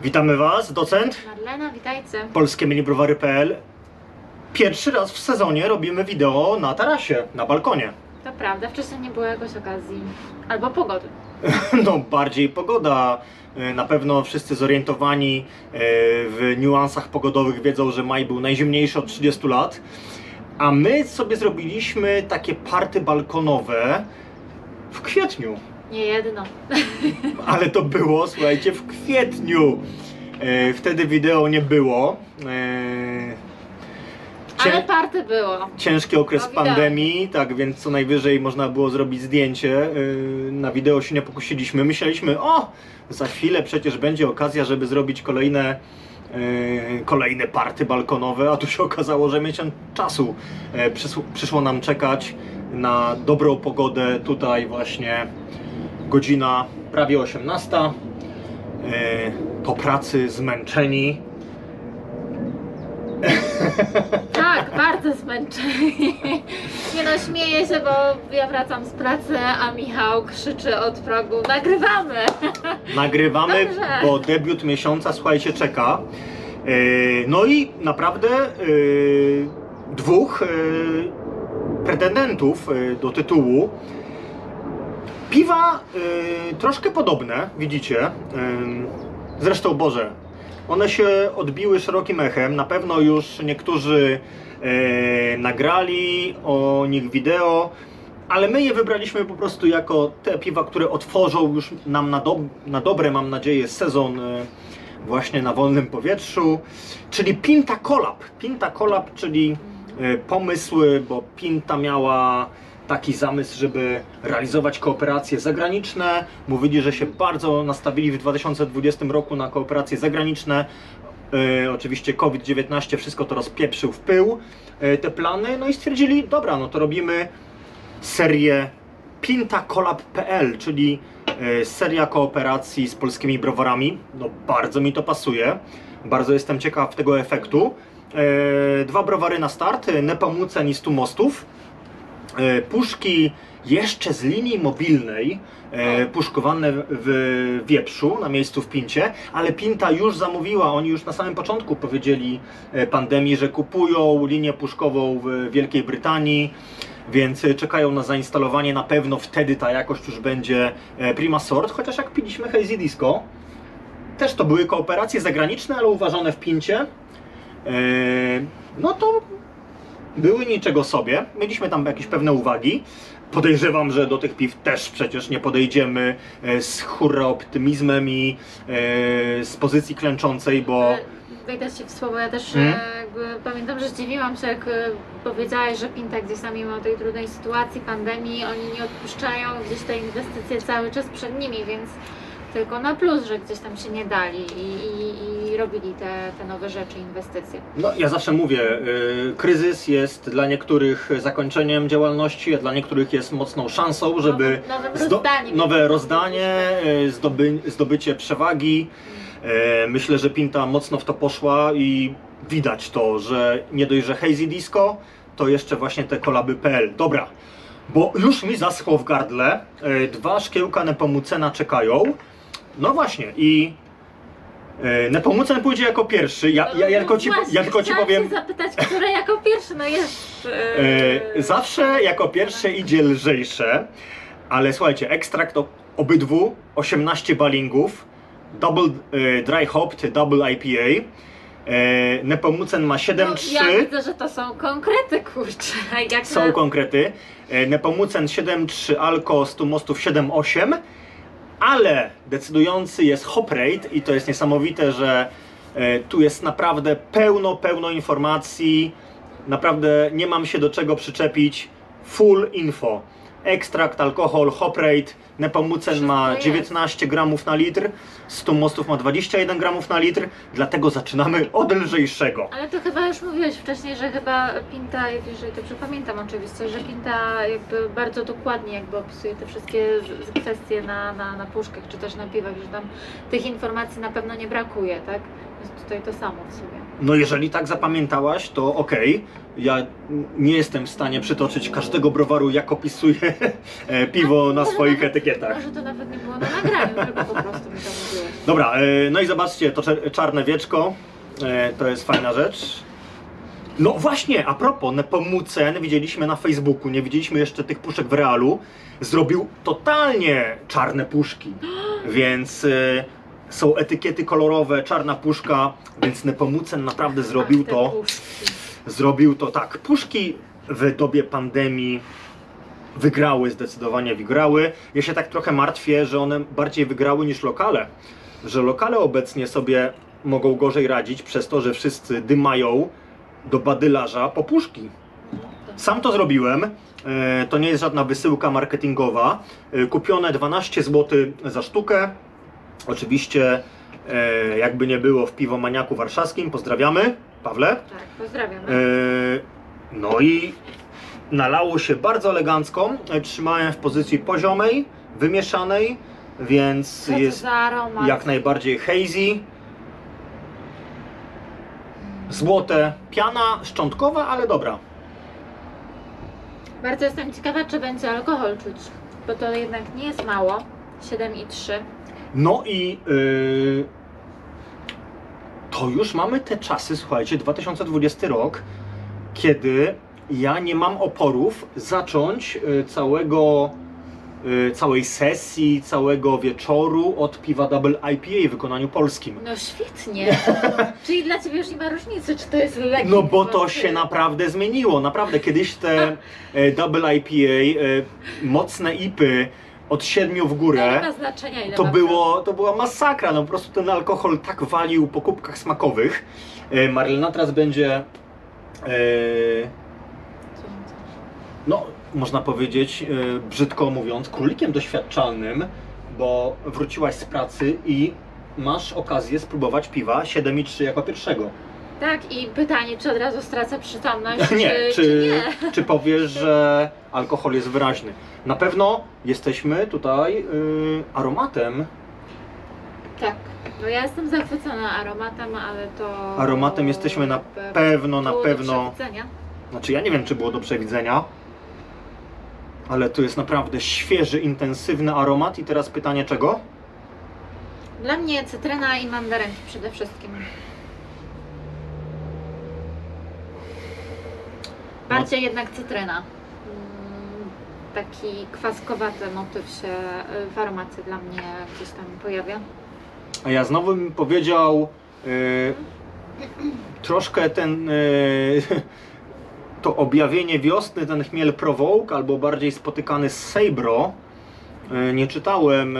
Witamy Was, docent, Marlena, witajcie. polskie minibrowary.pl. Pierwszy raz w sezonie robimy wideo na tarasie, na balkonie. To prawda, wcześniej nie było jakoś okazji. Albo pogody. No, bardziej pogoda. E, Na pewno wszyscy zorientowani e, w niuansach pogodowych wiedzą, że maj był najzimniejszy od 30 lat. A my sobie zrobiliśmy takie party balkonowe w kwietniu. Nie jedno. Ale to było, słuchajcie, w kwietniu. E, Wtedy wideo nie było. E, cię- Ale party było. Ciężki okres No, widać. pandemii, tak więc co najwyżej można było zrobić zdjęcie. Yy, Na wideo się nie pokusiliśmy. Myśleliśmy, o, za chwilę przecież będzie okazja, żeby zrobić kolejne, yy, kolejne party balkonowe, a tu się okazało, że miesiąc czasu przysł- przyszło nam czekać na dobrą pogodę. Tutaj właśnie godzina prawie 18. Yy, Po pracy zmęczeni. Tak, bardzo zmęczeni. Nie no, śmieję się, bo ja wracam z pracy, a Michał krzyczy od progu, nagrywamy! Nagrywamy, Dobrze. bo debiut miesiąca, słuchajcie, czeka. Yy, No i naprawdę yy, dwóch pretendentów do tytułu. Piwa yy, troszkę podobne, widzicie. Yy, Zresztą, Boże, one się odbiły szerokim echem. Na pewno już niektórzy yy, nagrali o nich wideo. Ale my je wybraliśmy po prostu jako te piwa, które otworzą już nam na, do, na dobre, mam nadzieję, sezon e, właśnie na wolnym powietrzu. Czyli Pinta Collab. Pinta Collab, czyli e, pomysły, bo Pinta miała taki zamysł, żeby realizować kooperacje zagraniczne. Mówili, że się bardzo nastawili w 2020 roku na kooperacje zagraniczne. E, oczywiście COVID-19 wszystko to rozpieprzył w pył e, te plany, no i stwierdzili, dobra, no to robimy serię pintacolab.pl, czyli e, seria kooperacji z polskimi browarami. No bardzo mi to pasuje. Bardzo jestem ciekaw tego efektu. Dwa browary na start, Nepomucen i Stu Mostów. E, Puszki jeszcze z linii mobilnej, e, puszkowane w wieprzu, na miejscu w Pincie, ale Pinta już zamówiła, oni już na samym początku powiedzieli e, pandemii, że kupują linię puszkową w Wielkiej Brytanii, więc e, czekają na zainstalowanie, na pewno wtedy ta jakość już będzie prima sort, chociaż jak piliśmy Hazy Disco, też to były kooperacje zagraniczne, ale uważane w Pincie, e, no to były niczego sobie. Mieliśmy tam jakieś pewne uwagi. Podejrzewam, że do tych piw też przecież nie podejdziemy e, z hurra optymizmem i e, z pozycji klęczącej, bo Wejdę ci w słowo, ja też e, jakby pamiętam, że zdziwiłam się, jak powiedziałeś, że Pinta gdzieś tam mimo tej trudnej sytuacji, pandemii, oni nie odpuszczają, gdzieś te inwestycje cały czas przed nimi, więc tylko na plus, że gdzieś tam się nie dali i, i, i robili te, te nowe rzeczy, inwestycje. no, ja zawsze mówię, e, kryzys jest dla niektórych zakończeniem działalności, a dla niektórych jest mocną szansą, żeby nowym zdo- rozdaniem. nowe rozdanie, e, zdoby, zdobycie przewagi. E, Myślę, że Pinta mocno w to poszła i widać to, że nie dość, że Hazy Disco, to jeszcze właśnie te kolaby.pl. Dobra, bo już mi zaschło w gardle. Dwa szkiełka Nepomucena czekają. No właśnie i e, Nepomucen pójdzie jako pierwszy. Ja, ja, ja, tylko, ci, Właśnie, ja tylko ci chciałam powiem, Się zapytać, które jako pierwszy, no jest. E, zawsze jako pierwsze idzie lżejsze, ale słuchajcie, ekstrakt o- obydwu 18 balingów, double e, dry hopped, double IPA. E, Nepomucen ma 7,3. No, ja widzę, że to są konkrety, kurczę. Jak Są na... konkrety. E, Nepomucen 7,3, Alko 100 mostów 7,8, ale decydujący jest hop rate i to jest niesamowite, że e, tu jest naprawdę pełno, pełno informacji. Naprawdę nie mam się do czego przyczepić. Full info. Ekstrakt, alkohol, hop rate. Nepomucen ma Wszystko jest. 19 gramów na litr, 100 mostów ma 21 gramów na litr, dlatego zaczynamy od lżejszego. Ale to chyba już mówiłeś wcześniej, że chyba Pinta, jeżeli dobrze pamiętam oczywiście, że Pinta jakby bardzo dokładnie jakby opisuje te wszystkie kwestie na, na, na puszkach czy też na piwach, że tam tych informacji na pewno nie brakuje, tak? Jest tutaj to samo w sumie. No jeżeli tak zapamiętałaś, to okej. Ja nie jestem w stanie przytoczyć każdego browaru, jak opisuje piwo na swoich etykietach. Może to nawet nie było na nagraniu, tylko po prostu mi to mówiłeś. Dobra, e, no i zobaczcie, to czarne wieczko, e, to jest fajna rzecz. No właśnie, a propos, Nepomucen widzieliśmy na Facebooku, nie widzieliśmy jeszcze tych puszek w realu. Zrobił totalnie czarne puszki, więc e, są etykiety kolorowe, czarna puszka, więc Nepomucen naprawdę zrobił to. puszki. Zrobił to tak. Puszki w dobie pandemii wygrały, zdecydowanie wygrały. Ja się tak trochę martwię, że one bardziej wygrały niż lokale. Że lokale obecnie sobie mogą gorzej radzić przez to, że wszyscy dymają do badylarza po puszki. Sam to zrobiłem. E, To nie jest żadna wysyłka marketingowa. E, Kupione 12 zł za sztukę. Oczywiście, e, jakby nie było w piwomaniaku warszawskim. Pozdrawiamy, Pawle. Tak, pozdrawiam. E, No i nalało się bardzo elegancko. E, Trzymałem w pozycji poziomej, wymieszanej, więc Co jest jak najbardziej hazy. Złote, piana szczątkowa, ale dobra. Bardzo jestem ciekawa, czy będzie alkohol czuć, bo to jednak nie jest mało. 7,3. No i yy, to już mamy te czasy, słuchajcie, 2020 rok, kiedy ja nie mam oporów zacząć y, całego, y, całej sesji, całego wieczoru od piwa Double IPA w wykonaniu polskim. No świetnie. Czyli dla ciebie już nie ma różnicy, czy to jest lekkie No bo to czy- się naprawdę zmieniło. Naprawdę kiedyś te e, Double IPA, e, mocne IPy od siedmiu w nie górę. ma znaczenia, ile To, było, to była masakra, no po prostu ten alkohol tak walił po kubkach smakowych. E, Marlena teraz będzie, e, no można powiedzieć, e, brzydko mówiąc, królikiem doświadczalnym, bo wróciłaś z pracy i masz okazję spróbować piwa 7,3 jako pierwszego. Tak, i pytanie, czy od razu stracę przytomność, Nie, czy, czy, nie. czy powiesz, że alkohol jest wyraźny? Na pewno jesteśmy tutaj y, aromatem. Tak, no ja jestem zachwycona aromatem, ale to... Aromatem jesteśmy na pewno, na było do pewno. przewidzenia. Znaczy, ja nie wiem, czy było do przewidzenia, ale to jest naprawdę świeży, intensywny aromat. I teraz pytanie czego? Dla mnie cytryna i mandarynki przede wszystkim. Bardziej jednak cytryna. Mm, Taki kwaskowaty motyw się y, w aromacie dla mnie gdzieś tam pojawia. A ja znowu bym powiedział y, troszkę ten y, to objawienie wiosny, ten chmiel provoke, albo bardziej spotykany z Seibro. Y, nie czytałem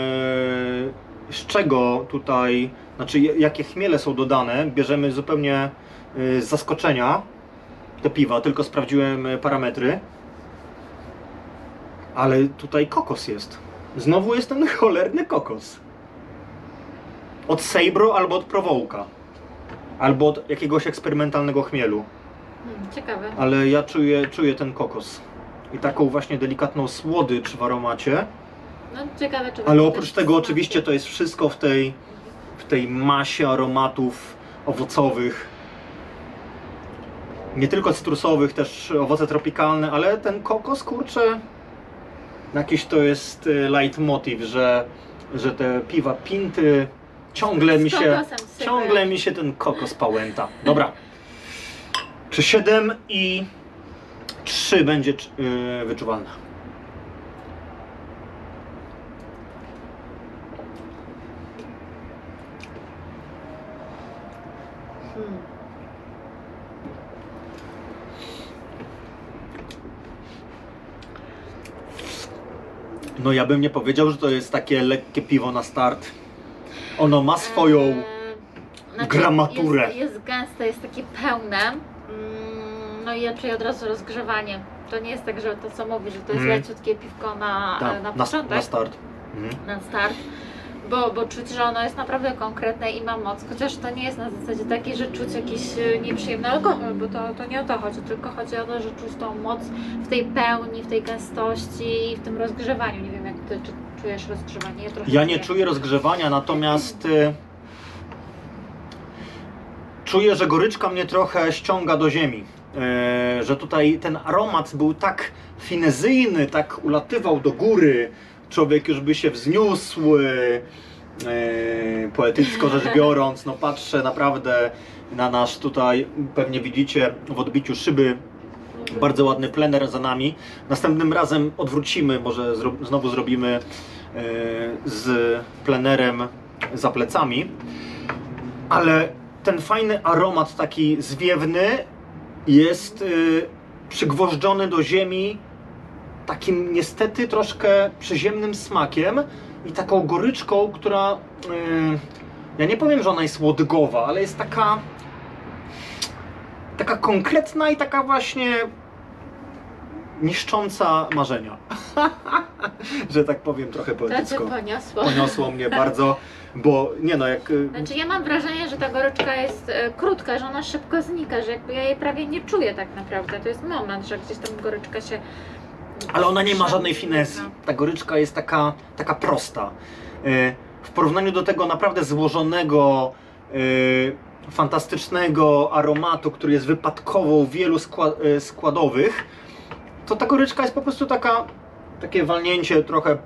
z czego tutaj, znaczy jakie chmiele są dodane. Bierzemy zupełnie z zaskoczenia te piwa, tylko sprawdziłem y, parametry. Ale tutaj kokos jest. Znowu jest ten cholerny kokos. Od Seibro albo od Prowołka. Albo od jakiegoś eksperymentalnego chmielu. Hmm, ciekawe. Ale ja czuję, czuję ten kokos. I taką właśnie delikatną słodycz w aromacie. No ciekawe, czy Ale oprócz tego oczywiście to jest wszystko w tej, w tej masie aromatów owocowych. Nie tylko cytrusowych, też owoce tropikalne, ale ten kokos, kurczę, jakiś to jest y, leitmotiv, że, że te piwa pinty ciągle mi się, ciągle mi się ten kokos pałęta. Dobra. Czy 7 i 3 będzie yy, wyczuwalna? Hmm. No ja bym nie powiedział, że to jest takie lekkie piwo na start. Ono ma swoją... Eee, gramaturę. Jest, jest gęste, jest takie pełne. Mm, No i ja czuję od razu rozgrzewanie. To nie jest tak, że to co mówisz, że to jest Mm. leciutkie piwko na, Ta, na na, początek, na start. Mhm. na start. Bo, bo czuć, że ono jest naprawdę konkretne i ma moc, chociaż to nie jest na zasadzie takiej, że czuć jakiś e, nieprzyjemny alkohol, bo to, to nie o to chodzi, tylko chodzi o to, że czuć tą moc w tej pełni, w tej gęstości i w tym rozgrzewaniu. Nie ty, czy czujesz rozgrzewanie? Ja, Ja nie czuję rozgrzewania, natomiast y, czuję, że goryczka mnie trochę ściąga do ziemi. e, że tutaj ten aromat był tak finezyjny, tak ulatywał do góry. Człowiek już by się wzniósł, e, poetycko rzecz biorąc. No patrzę naprawdę na nasz tutaj, pewnie widzicie w odbiciu szyby, bardzo ładny plener za nami. Następnym razem odwrócimy, może zro znowu zrobimy e, z plenerem za plecami. Ale ten fajny aromat taki zwiewny jest y, przygwożdżony do ziemi takim niestety troszkę przyziemnym smakiem i taką goryczką, która y, ja nie powiem, że ona jest łodgowa, ale jest taka taka konkretna i taka właśnie niszcząca marzenia. że tak powiem trochę poetycko. poniosło. Poniosło mnie bardzo, bo nie no, jak y, Znaczy ja mam wrażenie, że ta goryczka jest e, krótka, że ona szybko znika, że jakby ja jej prawie nie czuję tak naprawdę. To jest moment, że gdzieś tam goryczka się... Ale ona nie ma żadnej finezji. Ta goryczka jest taka, taka prosta. Y, W porównaniu do tego naprawdę złożonego, y, fantastycznego aromatu, który jest wypadkową wielu skła- y, składowych, to ta goryczka jest po prostu taka, takie walnięcie trochę,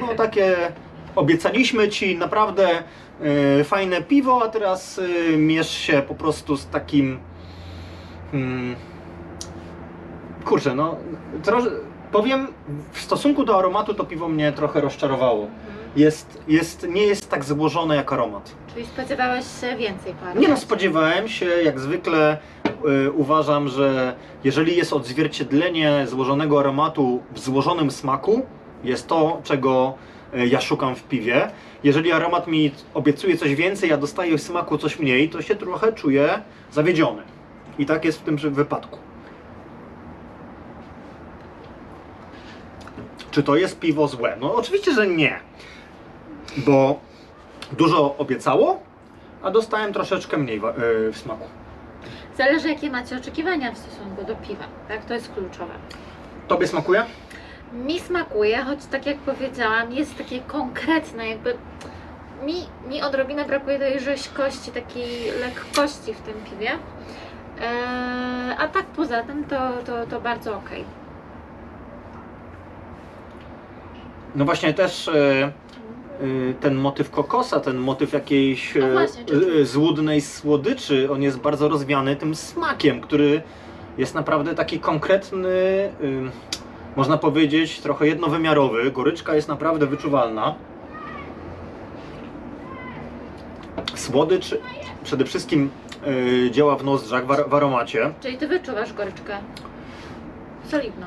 no takie obiecaliśmy Ci naprawdę y, fajne piwo, a teraz y, się po prostu z takim mm, kurczę, no powiem, w stosunku do aromatu to piwo mnie trochę rozczarowało. Jest, jest, nie jest tak złożone jak aromat. Czyli spodziewałeś się więcej par. Nie no, spodziewałem się, jak zwykle y, uważam, że jeżeli jest odzwierciedlenie złożonego aromatu w złożonym smaku, jest to, czego y, ja szukam w piwie. Jeżeli aromat mi obiecuje coś więcej, a dostaję w smaku coś mniej, to się trochę czuję zawiedziony. I tak jest w tym wypadku. Czy to jest piwo złe? No oczywiście, że nie. Bo dużo obiecało, a dostałem troszeczkę mniej yy, w smaku. Zależy jakie macie oczekiwania w stosunku do piwa, tak? To jest kluczowe. Tobie smakuje? Mi smakuje, choć tak jak powiedziałam, jest takie konkretne, jakby mi, mi odrobinę brakuje tej rzeźkości, takiej lekkości w tym piwie. Eee, a tak poza tym to, to, to bardzo okej. No właśnie też yy, ten motyw kokosa, ten motyw jakiejś No yy, właśnie, yy, złudnej słodyczy, on jest bardzo rozwiany tym smakiem, który jest naprawdę taki konkretny, można powiedzieć trochę jednowymiarowy. Goryczka jest naprawdę wyczuwalna. Słodycz przede wszystkim działa w nozdrzach, w, ar- w aromacie. Czyli ty wyczuwasz goryczkę solidną.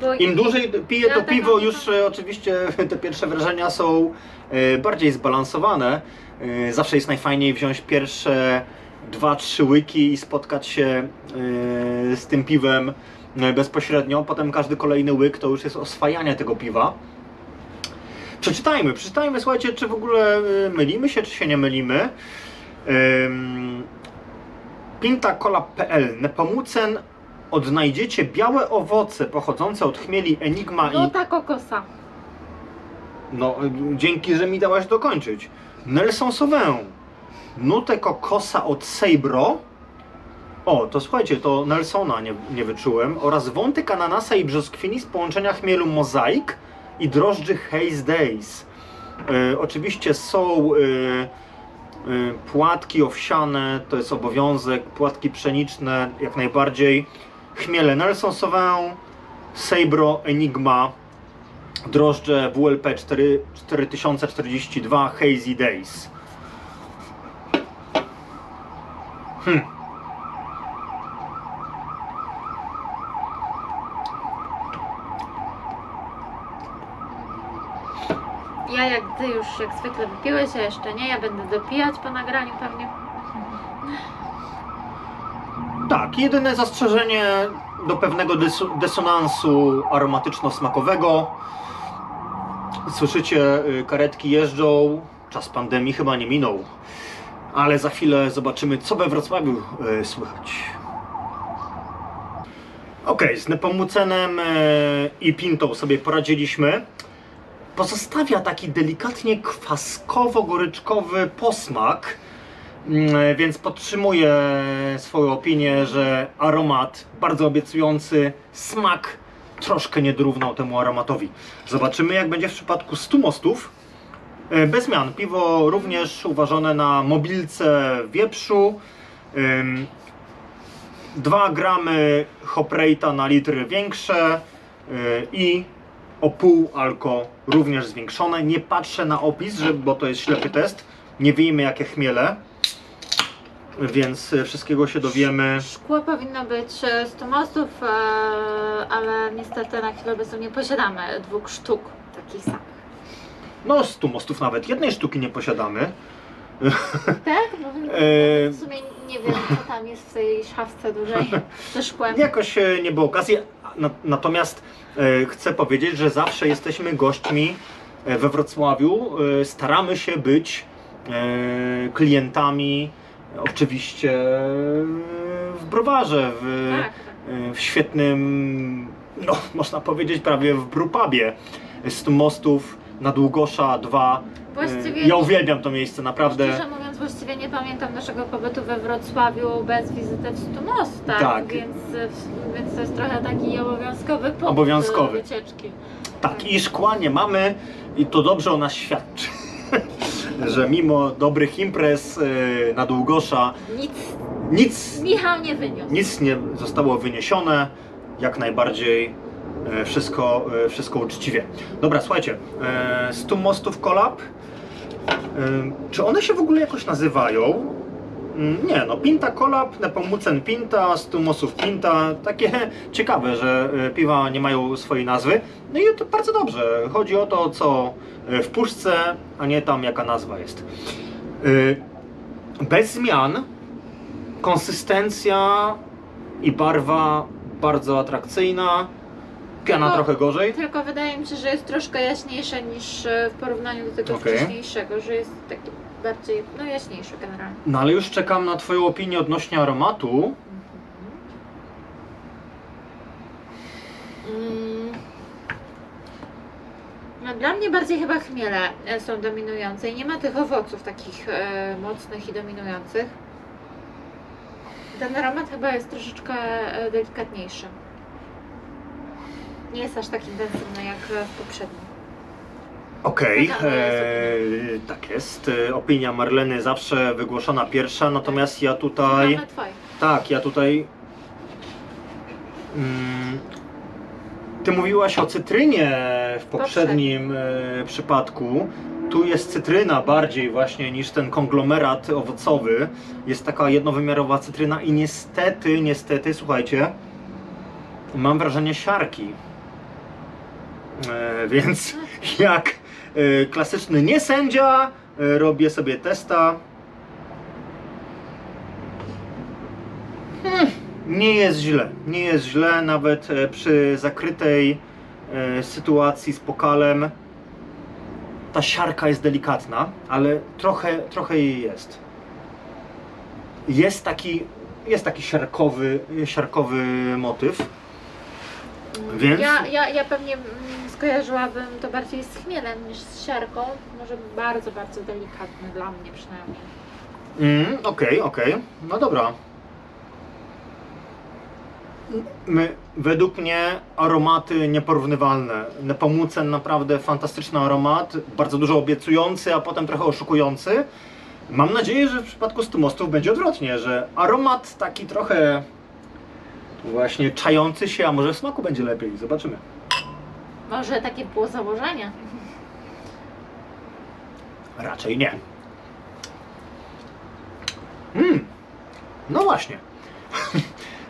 Bo Im dłużej piję Ja to piwo, już e, oczywiście te pierwsze wrażenia są e, bardziej zbalansowane. E, Zawsze jest najfajniej wziąć pierwsze dwa, trzy łyki i spotkać się z tym piwem bezpośrednio. Potem każdy kolejny łyk to już jest oswajanie tego piwa. Przeczytajmy, przeczytajmy, słuchajcie, czy w ogóle mylimy się, czy się nie mylimy. Pintacola.pl Nepomucen odnajdziecie białe owoce pochodzące od chmieli Enigma no i... ta kokosa. No, y, dzięki, że mi dałaś dokończyć. Nelson Sauvin. Nutę kokosa od Seibro. O, to słuchajcie, to Nelsona nie, nie wyczułem. Oraz wątek ananasa i brzoskwini z połączenia chmielu Mozaik i drożdży Haze Days. E, oczywiście są e, e, płatki owsiane, to jest obowiązek, płatki pszeniczne jak najbardziej. Chmiele Nelson Sauvin, Seibro, Enigma, drożdże WLP 4, 4042 Hazy Days. Hmm. Ja jak ty już jak zwykle wypiłeś, a jeszcze nie, ja będę dopijać po nagraniu pewnie. Tak, jedyne zastrzeżenie do pewnego dysonansu aromatyczno-smakowego. Słyszycie, y, karetki jeżdżą, czas pandemii chyba nie minął, ale za chwilę zobaczymy, co we Wrocławiu y, słychać. Okej, z Nepomucenem y, i Pintą sobie poradziliśmy. Pozostawia taki delikatnie kwaskowo-goryczkowy posmak. Mm, Więc podtrzymuję swoją opinię, że aromat bardzo obiecujący, smak troszkę nie temu aromatowi. Zobaczymy jak będzie w przypadku 100 mostów. E, Bez zmian. Piwo również uważane na mobilce wieprzu. Ym, 2 gramy hop rate'a na litr większe y, i o pół alko również zwiększone. Nie patrzę na opis, bo to jest ślepy test. Nie wiemy jakie chmiele, więc y, wszystkiego się dowiemy. Szkło powinno być e, 100 mostów, e, ale niestety na chwilę obecną nie posiadamy dwóch sztuk takich samych. No, 100 mostów nawet jednej sztuki nie posiadamy. Tak? Bo E, w sumie nie wiem, co tam jest w tej szafce dużej ze szkłem. Jakoś e, nie było okazji. Na- Natomiast e, chcę powiedzieć, że zawsze jesteśmy gośćmi e, we Wrocławiu. E, Staramy się być e, klientami, e, oczywiście w browarze, w, Tak, tak. w świetnym, no można powiedzieć prawie w brupabie. 100 mostów na Długosza 2. Właściwie, Ja uwielbiam to miejsce, naprawdę. szczerze mówiąc, właściwie nie pamiętam naszego pobytu we Wrocławiu bez wizyty w Stu mostach, Tak. Więc, więc to jest trochę taki obowiązkowy punkt Obowiązkowy. e, wycieczki. Tak, i szkła nie mamy i to dobrze o nas świadczy. Że mimo dobrych imprez e, na Długosza Nic nic, Michał nie wyniósł. nic nie zostało wyniesione. Jak najbardziej e, wszystko, e, wszystko uczciwie. Dobra, słuchajcie, e, 100 mostów kolab. Czy one się w ogóle jakoś nazywają? Mm, Nie, no Pinta Kolab, Nepomucen Pinta, 100 mostów Pinta. Takie ciekawe, że e, piwa nie mają swojej nazwy. No i to bardzo dobrze. Chodzi o to, co e, w puszce, a nie tam jaka nazwa jest. E, Bez zmian konsystencja i barwa bardzo atrakcyjna. Piana No. trochę gorzej. Tylko wydaje mi się, że jest troszkę jaśniejsze niż w porównaniu do tego Okej. wcześniejszego, że jest taki bardziej, no jaśniejszy generalnie. No ale już czekam na Twoją opinię odnośnie aromatu. Mm. No, dla mnie bardziej chyba chmiele e, są dominujące i nie ma tych owoców takich e, mocnych i dominujących. Ten aromat chyba jest troszeczkę e, delikatniejszy. Nie jest aż tak intensywny jak w poprzednim. Okej, Taka moja jest eee, tak jest. E, Opinia Marleny zawsze wygłoszona pierwsza, natomiast ja tutaj. Tak, ja tutaj. Mm, ty mówiłaś o cytrynie w poprzednim e, przypadku. Tu jest cytryna bardziej właśnie niż ten konglomerat owocowy. Jest taka jednowymiarowa cytryna i niestety, niestety, słuchajcie, mam wrażenie siarki. E, więc jak e, klasyczny niesędzia, e, robię sobie testa. Hmm, nie jest źle. Nie jest źle, nawet e, przy zakrytej e, sytuacji z pokalem. Ta siarka jest delikatna, ale trochę, trochę jej jest. Jest taki, jest taki siarkowy, siarkowy motyw. Więc? Ja, ja, ja pewnie skojarzyłabym to bardziej z chmielem niż z siarką. Może bardzo, bardzo delikatny dla mnie przynajmniej. Mm, Okej, okej. No dobra. My, według mnie aromaty nieporównywalne. Nepomucen naprawdę fantastyczny aromat, bardzo dużo obiecujący, a potem trochę oszukujący. Mam nadzieję, że w przypadku stu mostów będzie odwrotnie, że aromat taki trochę właśnie czający się, a może w smaku będzie lepiej. Zobaczymy. Może takie było założenie. Raczej nie. Mm. No właśnie.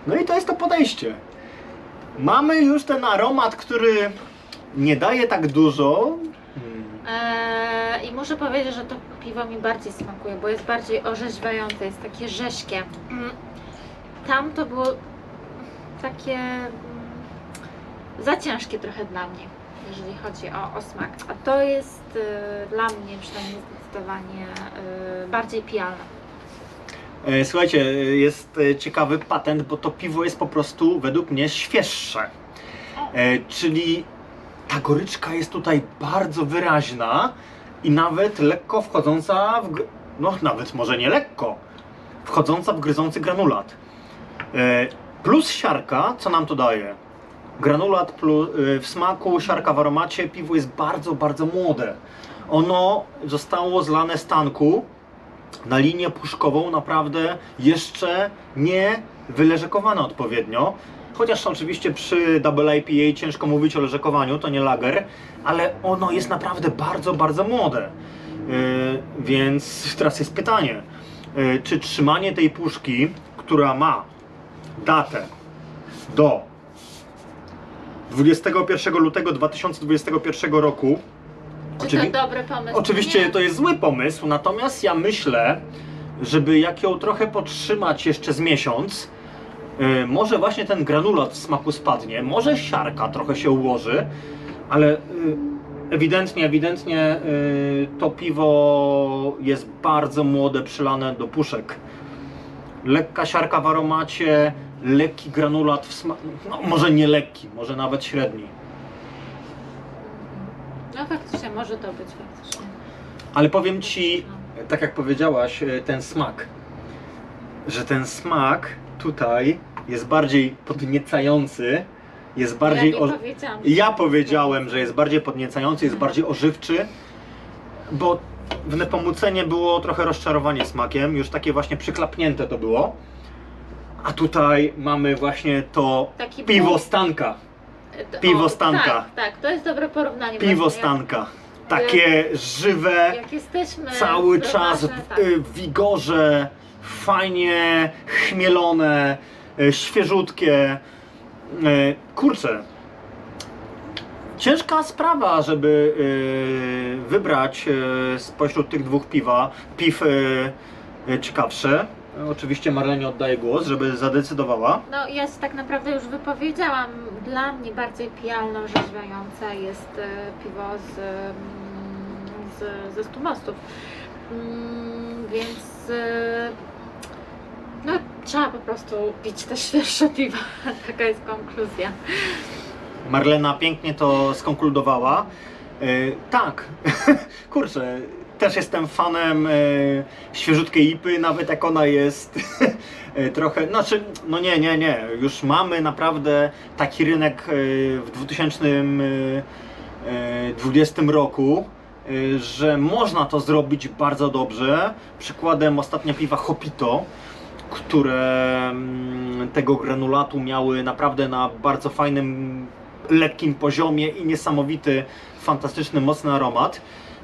No i to jest to podejście. Mamy już ten aromat, który nie daje tak dużo. Mm. Eee, I muszę powiedzieć, że to piwo mi bardziej smakuje, bo jest bardziej orzeźwiające, jest takie rześkie. Mm. Tam to było takie za ciężkie trochę dla mnie, jeżeli chodzi o, o smak. A to jest e, dla mnie przynajmniej zdecydowanie e, bardziej pijalne. E, Słuchajcie, e, jest e, ciekawy patent, bo to piwo jest po prostu według mnie świeższe. Czyli ta goryczka jest tutaj bardzo wyraźna i nawet lekko wchodząca w. No, nawet może nie lekko, wchodząca w gryzący granulat. Plus siarka, co nam to daje? Granulat plus, w smaku, siarka w aromacie, piwo jest bardzo, bardzo młode. Ono zostało zlane z tanku na linię puszkową, naprawdę jeszcze nie wyleżekowane odpowiednio. Chociaż oczywiście przy Double IPA ciężko mówić o leżekowaniu, to nie lager, ale ono jest naprawdę bardzo, bardzo młode. Yy, więc teraz jest pytanie, yy, czy trzymanie tej puszki, która ma datę do 21 lutego 2021 roku, Czy Oczywi- to dobry pomysł? Oczywiście Nie. to jest zły pomysł, natomiast ja myślę, żeby jak ją trochę podtrzymać jeszcze z miesiąc, y, może właśnie ten granulat w smaku spadnie, może siarka trochę się ułoży, ale y, ewidentnie, ewidentnie y, to piwo jest bardzo młode, przylane do puszek. Lekka siarka w aromacie, lekki granulat w smaku, no może nie lekki, może nawet średni. No faktycznie, może to być faktycznie. Ale powiem ci, tak jak powiedziałaś, e, ten smak, że ten smak tutaj jest bardziej podniecający, jest bardziej. ja o-. Ja powiedziałem, że jest bardziej podniecający, jest bardziej ożywczy, bo w Nepomucenie było trochę rozczarowanie smakiem, już takie właśnie przyklapnięte to było. A tutaj mamy właśnie to Taki piwo stanka. o, piwo stanka. Tak, tak, to jest dobre porównanie. Piwo właśnie, stanka. Takie żywe. Jak, jak jesteśmy cały czas w, tak. y, w wigorze, fajnie chmielone, y, świeżutkie. Y, Kurczę, ciężka sprawa, żeby y, wybrać y, spośród tych dwóch piwa, piw y, y, ciekawsze. Oczywiście Marlenie oddaję głos, żeby zadecydowała. No ja się tak naprawdę już wypowiedziałam. Dla mnie bardziej pijalno orzeźwiające jest e, piwo z, mm, z, ze stu mostów. Mm, więc e, no trzeba po prostu pić te świeższe piwa. Taka jest konkluzja. Marlena pięknie to skonkludowała. E, tak, kurczę, też jestem fanem e, świeżutkiej ipy, nawet jak ona jest e, trochę, znaczy, no nie, nie, nie, już mamy naprawdę taki rynek e, w 2020 roku, że można to zrobić bardzo dobrze. Przykładem ostatnia piwa Hopito, które mm, tego granulatu miały naprawdę na bardzo fajnym, lekkim poziomie i niesamowity, fantastyczny, mocny aromat.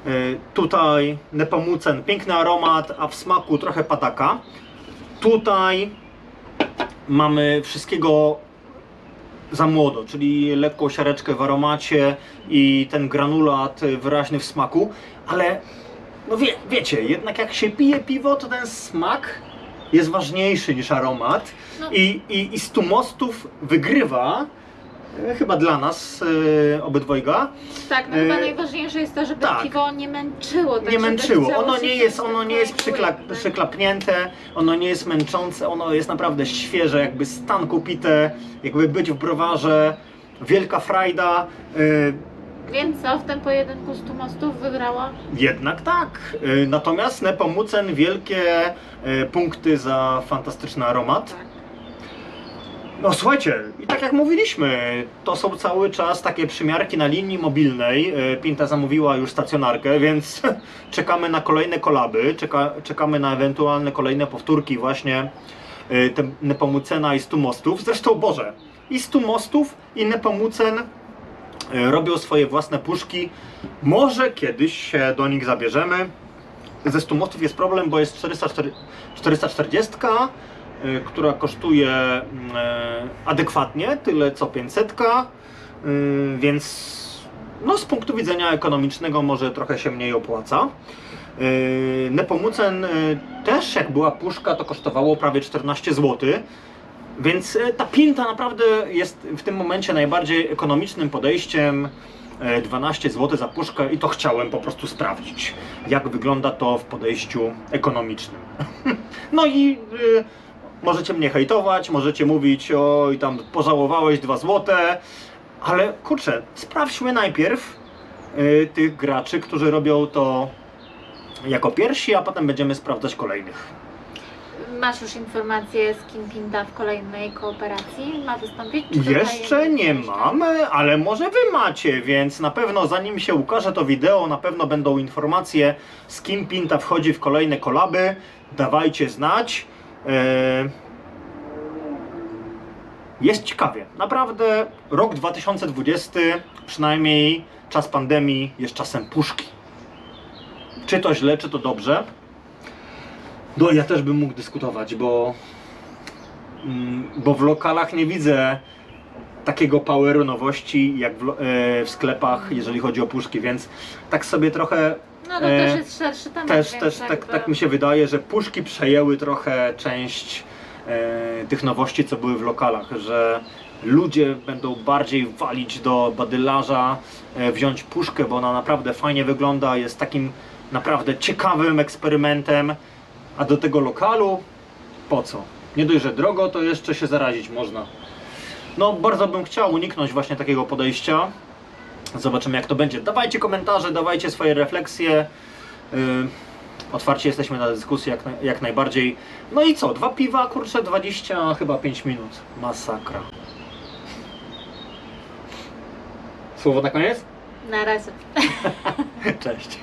Y, Tutaj Nepomucen, piękny aromat, a w smaku trochę pataka. Tutaj mamy wszystkiego za młodo, czyli lekką siareczkę w aromacie i ten granulat wyraźny w smaku, ale no wie, wiecie, jednak jak się pije piwo, to ten smak jest ważniejszy niż aromat No. i, i, i stu mostów wygrywa chyba dla nas e, obydwojga. Tak, no chyba E, najważniejsze jest to, żeby tak. piwo nie męczyło. Tak, nie żeby męczyło. chciało Ono się nie pić jest, ono nie jest tylko przykla, przyklapnięte, ono nie jest męczące, ono jest naprawdę świeże, jakby z tanku pite, jakby być w browarze. Wielka frajda. e, Więc co, w tym pojedynku 100 mostów wygrała? Jednak tak. E, Natomiast Nepomucen wielkie e, punkty za fantastyczny aromat. Tak. No słuchajcie, i tak jak mówiliśmy, to są cały czas takie przymiarki na linii mobilnej. E, Pinta zamówiła już stacjonarkę, więc czekamy na kolejne kolaby, czeka, czekamy na ewentualne kolejne powtórki właśnie e, te Nepomucena i Stu Mostów. Zresztą Boże, i Stu Mostów i Nepomucen e, robią swoje własne puszki. Może kiedyś się do nich zabierzemy. Ze 100 mostów jest problem, bo jest 404 440, y, która kosztuje e, adekwatnie, tyle co 500, y, więc no, z punktu widzenia ekonomicznego może trochę się mniej opłaca. Y, Nepomucen y, też jak była puszka to kosztowało prawie 14 zł. Więc ta pinta naprawdę jest w tym momencie najbardziej ekonomicznym podejściem. E, 12 zł za puszkę i to chciałem po prostu sprawdzić, jak wygląda to w podejściu ekonomicznym. No i y, możecie mnie hejtować, możecie mówić, oj tam pożałowałeś 2 zł, ale kurczę, sprawdźmy najpierw y, tych graczy, którzy robią to jako pierwsi, a potem będziemy sprawdzać kolejnych. Masz już informacje, z kim Pinta w kolejnej kooperacji ma wystąpić? Czy Jeszcze nie jeszcze? mamy, ale może wy macie, więc na pewno zanim się ukaże to wideo, na pewno będą informacje z kim Pinta wchodzi w kolejne kolaby. Dawajcie znać. Eee, Jest ciekawie. Naprawdę rok 2020, przynajmniej czas pandemii, jest czasem puszki. Czy to źle, czy to dobrze? No ja też bym mógł dyskutować, bo Mm, bo w lokalach nie widzę takiego poweru nowości jak w, e, w sklepach, jeżeli chodzi o puszki, więc tak sobie trochę No to E, też jest szerszy temat. też, więc też tak, jakby- tak mi się wydaje, że puszki przejęły trochę część e, tych nowości, co były w lokalach, że ludzie będą bardziej walić do badylarza, e, wziąć puszkę, bo ona naprawdę fajnie wygląda, jest takim naprawdę ciekawym eksperymentem, a do tego lokalu po co? Nie dość, że drogo, to jeszcze się zarazić można. No, bardzo bym chciał uniknąć właśnie takiego podejścia. Zobaczymy, jak to będzie. Dawajcie komentarze, dawajcie swoje refleksje. Yy, otwarcie jesteśmy na dyskusję jak, na, jak najbardziej. No i co? Dwa piwa, kurczę, 20 chyba 5 minut. Masakra. Słowo na koniec? Na razie. Cześć.